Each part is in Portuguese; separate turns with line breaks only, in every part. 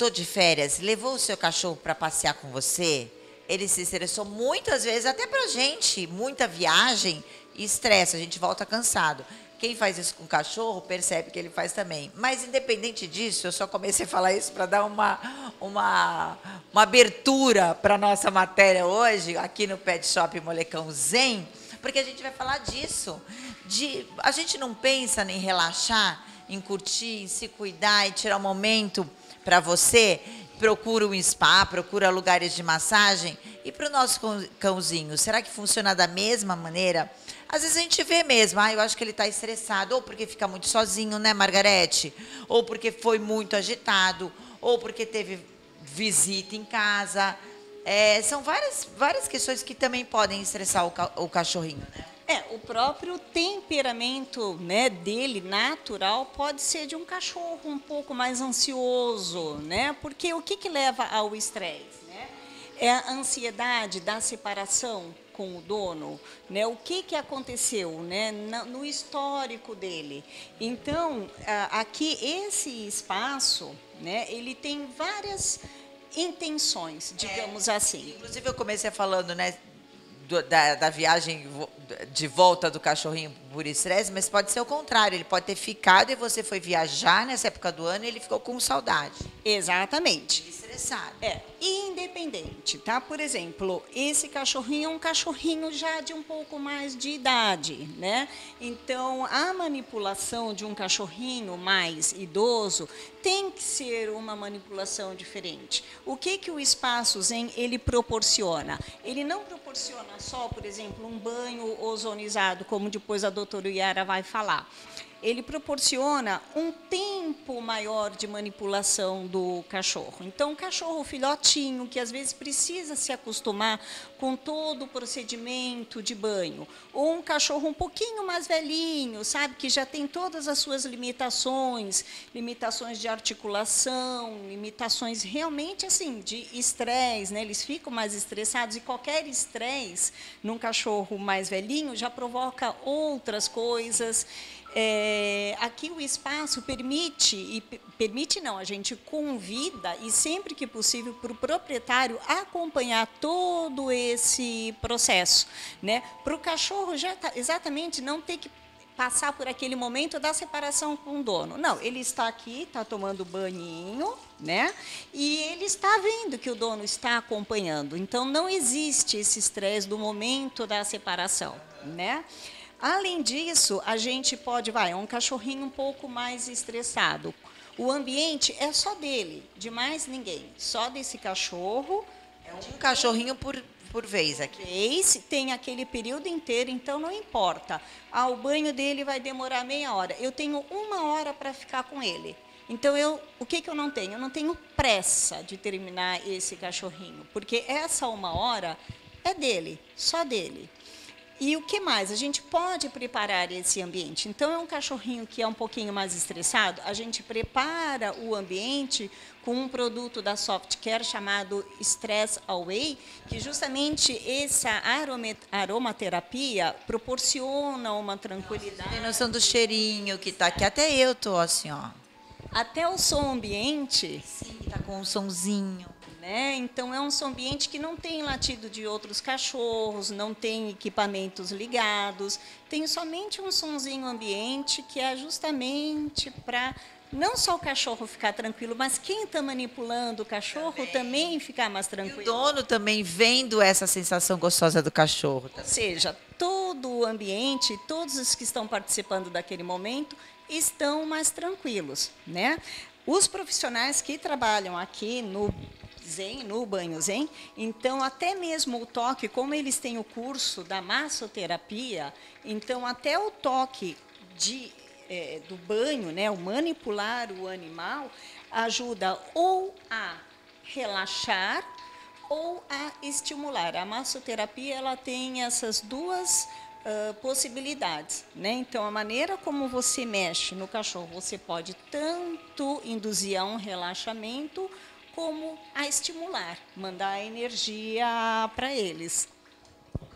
voltou de férias, levou o seu cachorro para passear com você, ele se estressou muitas vezes, até pra gente, muita viagem e estresse, a gente volta cansado. Quem faz isso com o cachorro percebe que ele faz também. Mas, independente disso, eu só comecei a falar isso para dar uma, uma, uma abertura para nossa matéria hoje, aqui no Pet Shop Molecão Zen, porque a gente vai falar disso. De, a gente não pensa em relaxar, em curtir, em se cuidar e tirar um momento para você. Procura um spa, procura lugares de massagem. E para o nosso cãozinho, será que funciona da mesma maneira? Às vezes a gente vê mesmo, ah, eu acho que ele está estressado, ou porque fica muito sozinho, né, Margarete? Ou porque foi muito agitado, ou porque teve visita em casa. É, são várias, várias questões que também podem estressar o, ca o cachorrinho, né?
É, o próprio temperamento né, dele, natural, pode ser de um cachorro um pouco mais ansioso, né? Porque o que, que leva ao estresse? Né? É a ansiedade da separação com o dono, né? O que que aconteceu, né? No histórico dele. Então, aqui esse espaço, né? Ele tem várias intenções, digamos
é,
assim.
Inclusive eu comecei falando, né? Do, da, da, viagem de volta do cachorrinho por estresse, mas pode ser o contrário. Ele pode ter ficado e você foi viajar nessa época do ano e ele ficou com saudade.
Exatamente
estressado.
É, independente, tá? Por exemplo, esse cachorrinho é um cachorrinho já de um pouco mais de idade, né? Então, a manipulação de um cachorrinho mais idoso tem que ser uma manipulação diferente. O que que o espaço Zen ele proporciona? Ele não proporciona só, por exemplo, um banho ozonizado, como depois a doutora Yara vai falar ele proporciona um tempo maior de manipulação do cachorro. Então, o cachorro filhotinho, que às vezes precisa se acostumar com todo o procedimento de banho, ou um cachorro um pouquinho mais velhinho, sabe, que já tem todas as suas limitações, limitações de articulação, limitações realmente assim de estresse, né? Eles ficam mais estressados e qualquer estresse num cachorro mais velhinho já provoca outras coisas. É, aqui o espaço permite, e permite não, a gente convida, e sempre que possível, para o proprietário acompanhar todo esse processo. Né? Para o cachorro já tá, exatamente não ter que passar por aquele momento da separação com o dono. Não, ele está aqui, está tomando banhinho, né? E ele está vendo que o dono está acompanhando. Então não existe esse estresse do momento da separação, né? Além disso, a gente pode, vai, é um cachorrinho um pouco mais estressado. O ambiente é só dele, de mais ninguém, só desse cachorro.
É um cachorrinho por, por vez aqui.
Vez, tem aquele período inteiro, então não importa. Ah, o banho dele vai demorar meia hora. Eu tenho uma hora para ficar com ele. Então, eu, o que, que eu não tenho? Eu não tenho pressa de terminar esse cachorrinho, porque essa uma hora é dele, só dele. E o que mais? A gente pode preparar esse ambiente. Então, é um cachorrinho que é um pouquinho mais estressado, a gente prepara o ambiente com um produto da Softcare chamado Stress Away, que justamente essa aromaterapia proporciona uma tranquilidade.
Tem noção do cheirinho que está aqui, até eu tô assim, ó.
Até o som ambiente.
Sim, está com um sonzinho.
Né? Então, é um ambiente que não tem latido de outros cachorros, não tem equipamentos ligados, tem somente um sonzinho ambiente que é justamente para não só o cachorro ficar tranquilo, mas quem está manipulando o cachorro também. também. ficar mais tranquilo.
E o dono também vendo essa sensação gostosa do cachorro.
Também. Ou seja, todo o ambiente, todos os que estão participando daquele momento estão mais tranquilos, né? Os profissionais que trabalham aqui no Zen, no banho Zen. Então, até mesmo o toque, como eles têm o curso da massoterapia, então até o toque de, é, do banho, né, o manipular o animal, ajuda ou a relaxar ou a estimular. A massoterapia ela tem essas duas uh, possibilidades. Né? Então, a maneira como você mexe no cachorro, você pode tanto induzir a um relaxamento como a estimular, mandar energia para eles.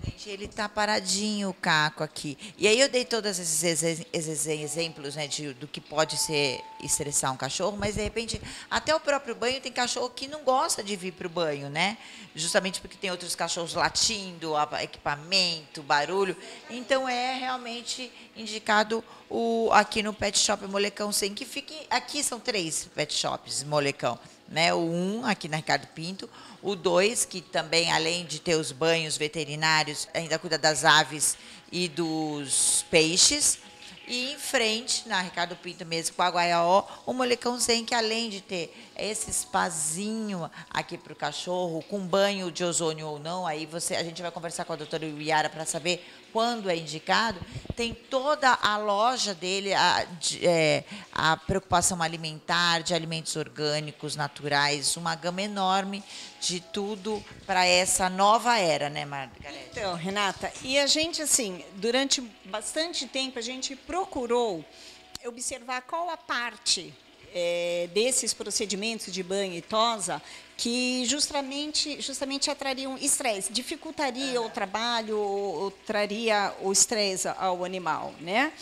Gente, ele tá paradinho, o Caco, aqui. E aí eu dei todos esses, exe- esses exemplos né, de, do que pode ser estressar um cachorro, mas de repente, até o próprio banho, tem cachorro que não gosta de vir para o banho, né? Justamente porque tem outros cachorros latindo, equipamento, barulho. Então é realmente indicado o, aqui no Pet Shop Molecão 100, que fique. Aqui são três pet shops Molecão. Né? O um, aqui na Ricardo Pinto. O dois, que também, além de ter os banhos veterinários, ainda cuida das aves e dos peixes. E em frente, na Ricardo Pinto mesmo, com a Guaiaó, o Molecão Zen, que além de ter esse espazinho aqui para o cachorro, com banho de ozônio ou não, aí você, a gente vai conversar com a doutora Iara para saber quando é indicado, tem toda a loja dele, a, de- é, a preocupação alimentar, de alimentos orgânicos, naturais, uma gama enorme de tudo para essa nova era, né, Margarete?
Então, Renata, e a gente, assim, durante bastante tempo, a gente procurou observar qual a parte eh, desses procedimentos de banho e tosa que justamente, justamente atrariam estresse, dificultaria o trabalho, ou, ou traria o estresse ao animal, né?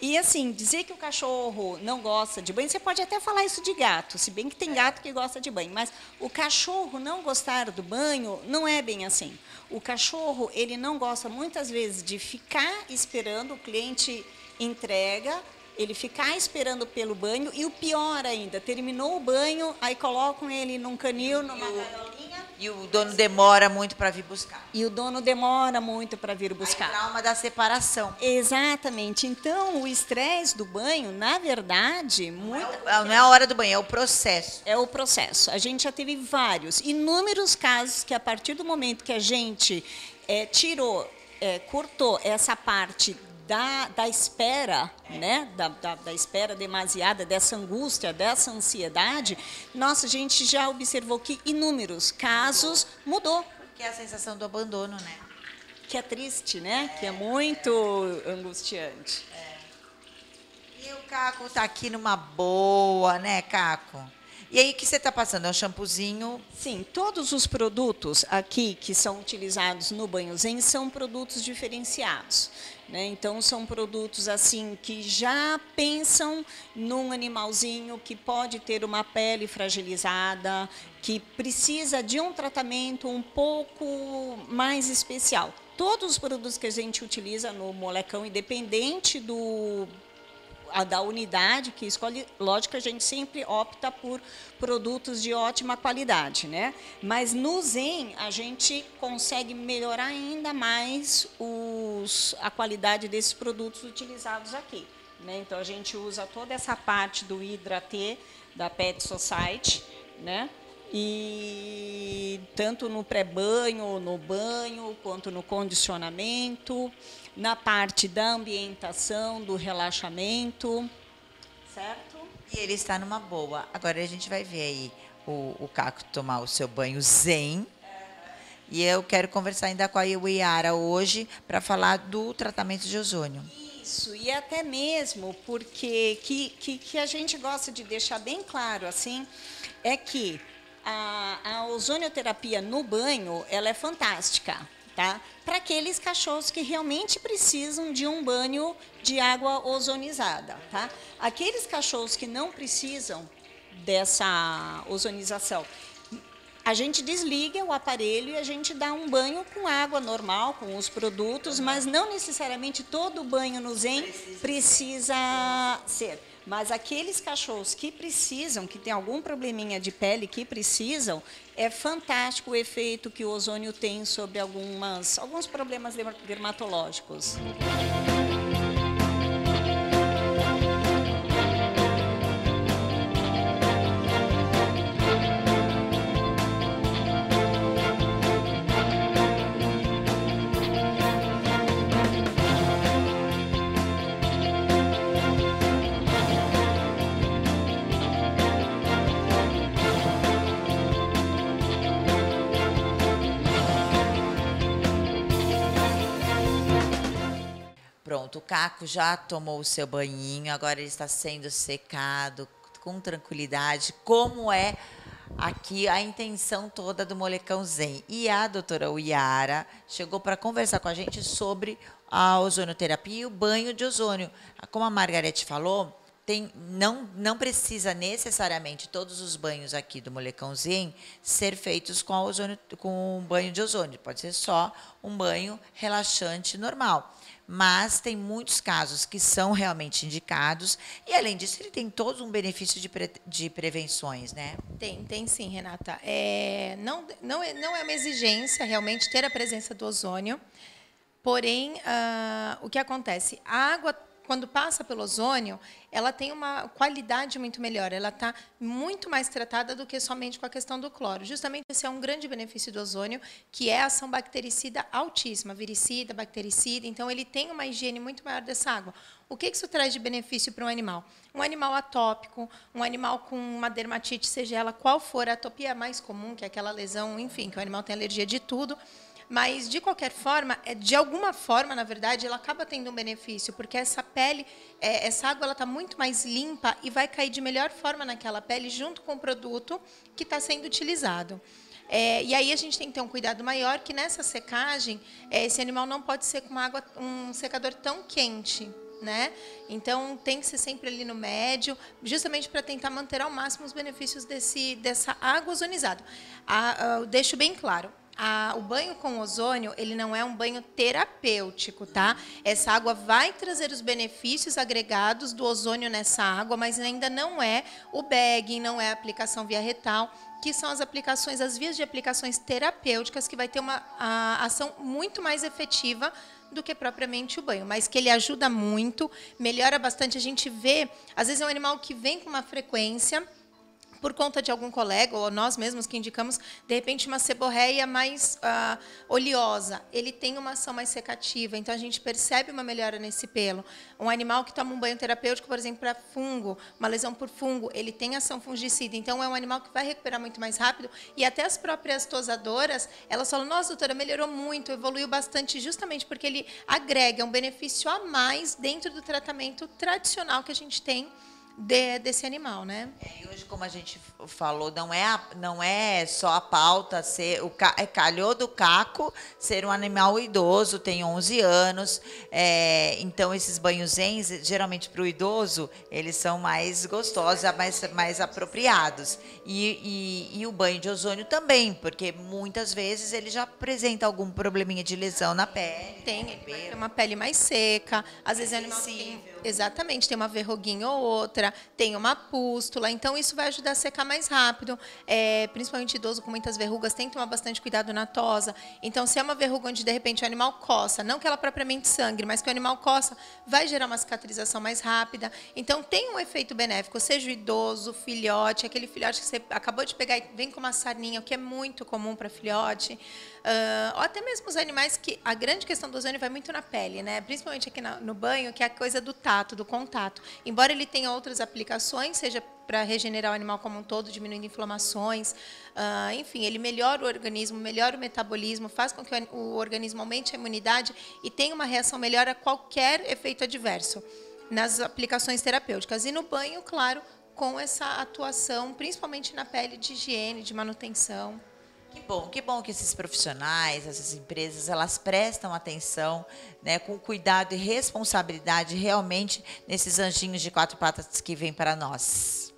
E assim, dizer que o cachorro não gosta de banho, você pode até falar isso de gato, se bem que tem gato que gosta de banho, mas o cachorro não gostar do banho não é bem assim. O cachorro, ele não gosta muitas vezes de ficar esperando o cliente entrega, ele ficar esperando pelo banho e o pior ainda, terminou o banho, aí colocam ele num canil, numa gaiolinha
E o dono demora muito para vir buscar.
e o dono demora muito para vir
Aí,
buscar.
trauma da separação.
Exatamente. Então, o estresse do banho, na verdade, muito
Não é a hora do banho, é o processo.
é o processo. A gente já teve vários, inúmeros casos que a partir do momento que a gente eh, tirou, eh, cortou essa parte da, da espera, né, da, da, da espera demasiada, dessa angústia, dessa ansiedade, nossa, a gente já observou que inúmeros casos mudou.
Que é a sensação do abandono, né?
Que é triste, né? Que é muito angustiante.
E o Caco tá aqui numa boa, né, Caco? E aí, o que você tá passando? É um shampoozinho.
Sim, todos os produtos aqui que são utilizados no banho zen são produtos diferenciados. Né? Então, são produtos assim que já pensam num animalzinho que pode ter uma pele fragilizada, que precisa de um tratamento um pouco mais especial. Todos os produtos que a gente utiliza no molecão, independente do a da unidade que escolhe, lógico que a gente sempre opta por produtos de ótima qualidade, né? Mas no Zen a gente consegue melhorar ainda mais os, a qualidade desses produtos utilizados aqui. Né? Então a gente usa toda essa parte do Hidratê da Pet Society, né? E tanto no pré-banho, no banho, quanto no condicionamento, na parte da ambientação, do relaxamento, certo?
E ele está numa boa. Agora a gente vai ver aí o, o Caco tomar o seu banho zen. E eu quero conversar ainda com a Iara hoje para falar do tratamento de ozônio.
Isso, e até mesmo porque que, que, que a gente gosta de deixar bem claro assim, é que a, a ozonioterapia no banho ela é fantástica. Tá? Para aqueles cachorros que realmente precisam de um banho de água ozonizada. Tá? Aqueles cachorros que não precisam dessa ozonização, a gente desliga o aparelho e a gente dá um banho com água normal, com os produtos, mas não necessariamente todo banho no Zen precisa ser. Mas aqueles cachorros que precisam, que tem algum probleminha de pele que precisam, é fantástico o efeito que o ozônio tem sobre algumas, alguns problemas derma- dermatológicos.
Pronto, o Caco já tomou o seu banhinho, agora ele está sendo secado com tranquilidade. Como é aqui a intenção toda do Molecão Zen. E a doutora Uiara chegou para conversar com a gente sobre a ozonoterapia e o banho de ozônio. Como a Margarete falou, tem, não, não precisa necessariamente todos os banhos aqui do Molecão Zen ser feitos com, ozônio, com um banho de ozônio. Pode ser só um banho relaxante normal mas tem muitos casos que são realmente indicados e além disso ele tem todo um benefício de, pre, de prevenções, né?
Tem, tem sim, Renata. É, não, não, é, não é uma exigência realmente ter a presença do ozônio, porém uh, o que acontece? A água quando passa pelo ozônio, ela tem uma qualidade muito melhor, ela está muito mais tratada do que somente com a questão do cloro. Justamente esse é um grande benefício do ozônio, que é a ação bactericida altíssima, viricida, bactericida, então ele tem uma higiene muito maior dessa água. O que isso traz de benefício para um animal? Um animal atópico, um animal com uma dermatite, seja ela qual for, a atopia mais comum, que é aquela lesão, enfim, que o animal tem alergia de tudo, mas, de qualquer forma, é, de alguma forma, na verdade, ela acaba tendo um benefício, porque essa pele, é, essa água, ela está muito mais limpa e vai cair de melhor forma naquela pele junto com o produto que está sendo utilizado. É, e aí a gente tem que ter um cuidado maior que nessa secagem, é, esse animal não pode ser com uma água, um secador tão quente. Né? Então tem que ser sempre ali no médio, justamente para tentar manter ao máximo os benefícios desse, dessa água ozonizada. A, a, deixo bem claro, a, o banho com ozônio, ele não é um banho terapêutico, tá? Essa água vai trazer os benefícios agregados do ozônio nessa água, mas ainda não é o bagging, não é a aplicação via retal, que são as aplicações, as vias de aplicações terapêuticas, que vai ter uma ação muito mais efetiva do que propriamente o banho, mas que ele ajuda muito, melhora bastante. A gente vê, às vezes é um animal que vem com uma frequência por conta de algum colega ou nós mesmos que indicamos, de repente, uma seborreia mais uh, oleosa, ele tem uma ação mais secativa, então a gente percebe uma melhora nesse pelo. Um animal que toma um banho terapêutico, por exemplo, para fungo, uma lesão por fungo, ele tem ação fungicida, então é um animal que vai recuperar muito mais rápido. E até as próprias tosadoras, elas falam, nossa, doutora, melhorou muito, evoluiu bastante, justamente porque ele agrega um benefício a mais dentro do tratamento tradicional que a gente tem de, desse animal, né?
É, e hoje, como a gente falou, não é, a, não é só a pauta ser o é, calhou do caco ser um animal idoso, tem 11 anos, é, então esses banhos geralmente para o idoso, eles são mais gostosos, mais, mais apropriados. E, e, e, o banho de ozônio também, porque muitas vezes ele já apresenta algum probleminha de lesão na pele.
Tem, tem uma pele mais seca, às vezes é animal tem, exatamente, tem uma verruguinha ou outra, tem uma pústula, então isso vai ajudar a secar mais rápido. É, principalmente idoso com muitas verrugas, tem que tomar bastante cuidado na tosa. Então, se é uma verruga onde de repente o animal coça, não que ela propriamente sangre, mas que o animal coça, vai gerar uma cicatrização mais rápida. Então, tem um efeito benéfico, seja o idoso, filhote, aquele filhote que você acabou de pegar e vem com uma sarninha, o que é muito comum para filhote. Ou até mesmo os animais que a grande questão do ozônio vai muito na pele, né? Principalmente aqui no banho, que é a coisa do tato, do contato. Embora ele tenha outras aplicações, seja para regenerar o animal como um todo, diminuindo inflamações. Uh, enfim, ele melhora o organismo, melhora o metabolismo, faz com que o, o organismo aumente a imunidade e tenha uma reação melhor a qualquer efeito adverso nas aplicações terapêuticas. E no banho, claro, com essa atuação, principalmente na pele de higiene, de manutenção.
Que bom, que bom que esses profissionais, essas empresas, elas prestam atenção, né, com cuidado e responsabilidade realmente nesses anjinhos de quatro patas que vêm para nós.